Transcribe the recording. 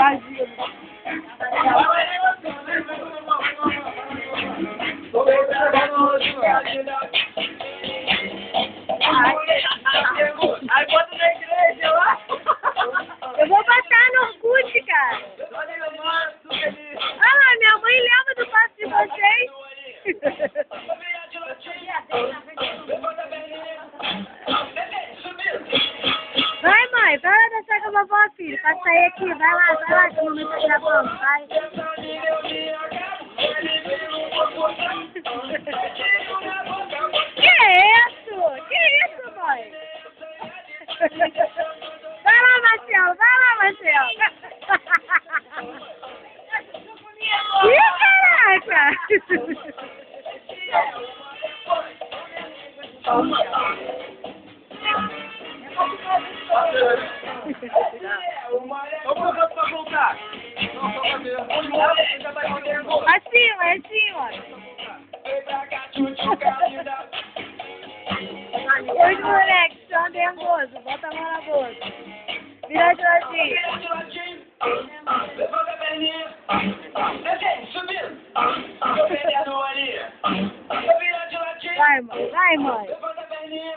Vazio. Aí na igreja lá. Eu vou botar no Orkut, cara. Lá dançar com a vovó, filho. Passa aí aqui, vai lá, vai lá, que a mamãe tá gravando, vai. Que isso? Que isso, mãe? Vai lá, Marcelo, vai lá, Marcelo. Ih, caraca! Ó. Oi, moleque, você anda dengoso. Bota a mão na bolsa. Vira de ladinho. Levanta a perninha. Descendo, subindo. Subindo ali. Vira de ladinho. Vai, mãe, vai, mãe. Levanta a perninha.